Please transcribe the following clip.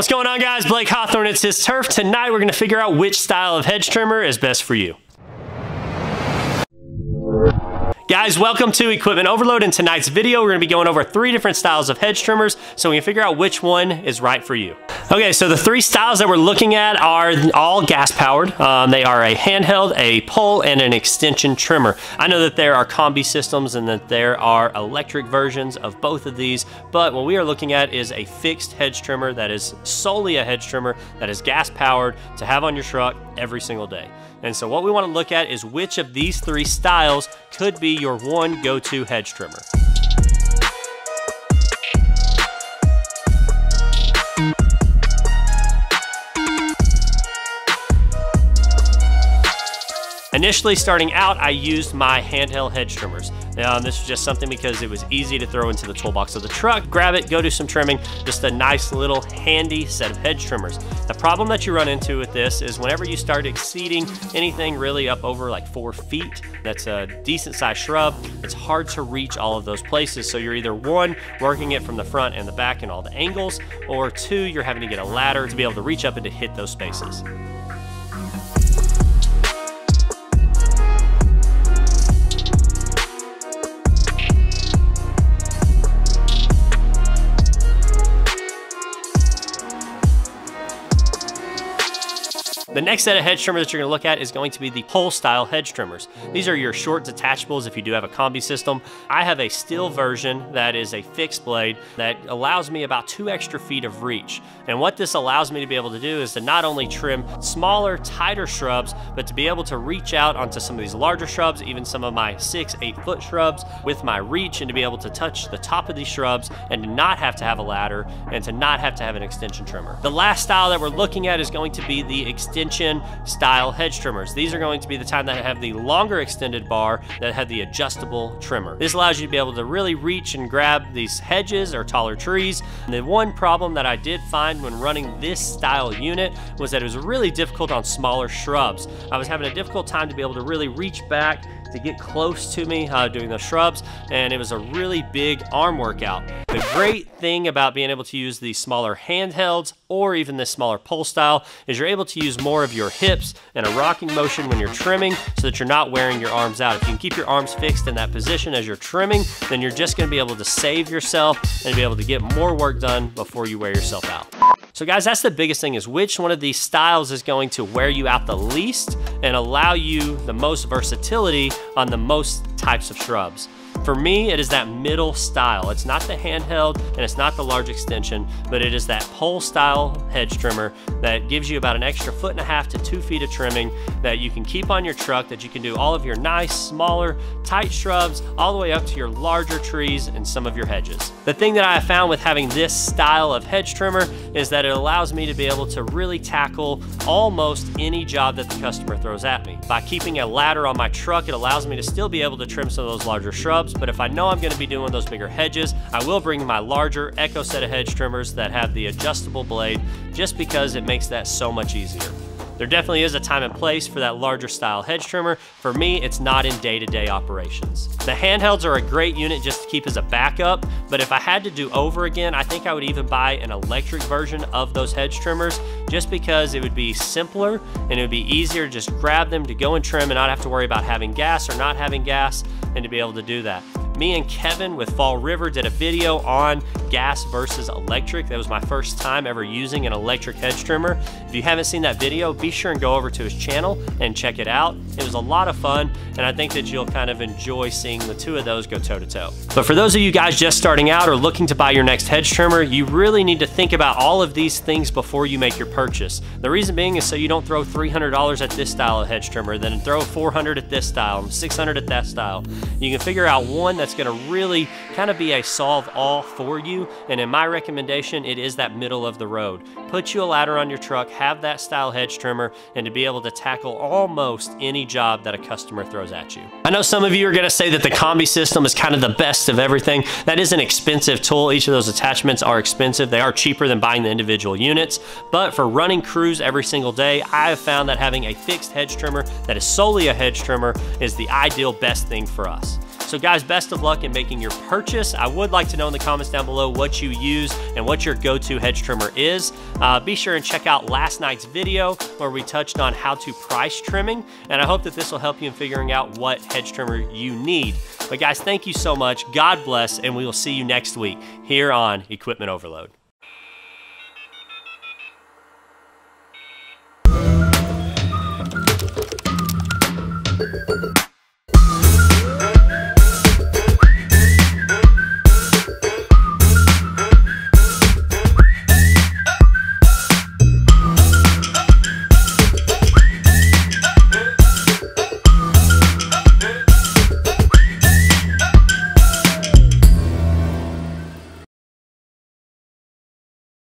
What's going on guys? Blake Hawthorne, it's his turf. Tonight we're gonna figure out which style of hedge trimmer is best for you. Guys, welcome to Equipment Overload. In tonight's video, we're gonna be going over three different styles of hedge trimmers so we can figure out which one is right for you. Okay, so the three styles that we're looking at are all gas powered. Um, they are a handheld, a pole, and an extension trimmer. I know that there are combi systems and that there are electric versions of both of these, but what we are looking at is a fixed hedge trimmer that is solely a hedge trimmer that is gas powered to have on your truck every single day. And so what we wanna look at is which of these three styles could be your one go-to hedge trimmer. Initially starting out, I used my handheld hedge trimmers. Now, this was just something because it was easy to throw into the toolbox of the truck, grab it, go do some trimming, just a nice little handy set of hedge trimmers. The problem that you run into with this is whenever you start exceeding anything really up over like four feet, that's a decent sized shrub, it's hard to reach all of those places. So you're either one, working it from the front and the back and all the angles, or two, you're having to get a ladder to be able to reach up and to hit those spaces. The next set of hedge trimmers that you're gonna look at is going to be the pole style hedge trimmers. These are your short detachables if you do have a combi system. I have a Stihl version that is a fixed blade that allows me about two extra feet of reach. And what this allows me to be able to do is to not only trim smaller, tighter shrubs, but to be able to reach out onto some of these larger shrubs, even some of my six, eight foot shrubs with my reach and to be able to touch the top of these shrubs and to not have to have a ladder and to not have to have an extension trimmer. The last style that we're looking at is going to be the extension extension style hedge trimmers. These are going to be the time that have the longer extended bar that have the adjustable trimmer. This allows you to be able to really reach and grab these hedges or taller trees. And the one problem that I did find when running this style unit was that it was really difficult on smaller shrubs. I was having a difficult time to be able to really reach back to get close to me uh, doing the shrubs, and it was a really big arm workout. The great thing about being able to use these smaller handhelds or even this smaller pole style is you're able to use more of your hips and a rocking motion when you're trimming so that you're not wearing your arms out. If you can keep your arms fixed in that position as you're trimming, then you're just gonna be able to save yourself and be able to get more work done before you wear yourself out. So guys, that's the biggest thing is which one of these styles is going to wear you out the least and allow you the most versatility on the most types of shrubs. For me, it is that middle style. It's not the handheld and it's not the large extension, but it is that pole style hedge trimmer that gives you about an extra foot and a half to two feet of trimming that you can keep on your truck, that you can do all of your nice, smaller, tight shrubs, all the way up to your larger trees and some of your hedges. The thing that I have found with having this style of hedge trimmer is that it allows me to be able to really tackle almost any job that the customer throws at me. By keeping a ladder on my truck, it allows me to still be able to trim some of those larger shrubs, but if I know I'm gonna be doing those bigger hedges, I will bring my larger Echo set of hedge trimmers that have the adjustable blade just because it makes that so much easier. There definitely is a time and place for that larger style hedge trimmer. For me, it's not in day-to-day -day operations. The handhelds are a great unit just to keep as a backup, but if I had to do over again, I think I would even buy an electric version of those hedge trimmers just because it would be simpler and it would be easier to just grab them to go and trim and not have to worry about having gas or not having gas and to be able to do that. Me and Kevin with Fall River did a video on gas versus electric. That was my first time ever using an electric hedge trimmer. If you haven't seen that video, be sure and go over to his channel and check it out. It was a lot of fun, and I think that you'll kind of enjoy seeing the two of those go toe to toe. But for those of you guys just starting out or looking to buy your next hedge trimmer, you really need to think about all of these things before you make your purchase. The reason being is so you don't throw $300 at this style of hedge trimmer, then throw 400 at this style, 600 at that style. You can figure out one that's gonna really kind of be a solve all for you. And in my recommendation, it is that middle of the road. Put you a ladder on your truck, have that style hedge trimmer, and to be able to tackle almost any job that a customer throws at you. I know some of you are gonna say that the combi system is kind of the best of everything. That is an expensive tool. Each of those attachments are expensive. They are cheaper than buying the individual units. But for running crews every single day, I have found that having a fixed hedge trimmer that is solely a hedge trimmer is the ideal best thing for us. So guys, best of luck in making your purchase. I would like to know in the comments down below what you use and what your go-to hedge trimmer is. Uh, be sure and check out last night's video where we touched on how to price trimming. And I hope that this will help you in figuring out what hedge trimmer you need. But guys, thank you so much. God bless, and we will see you next week here on Equipment Overload.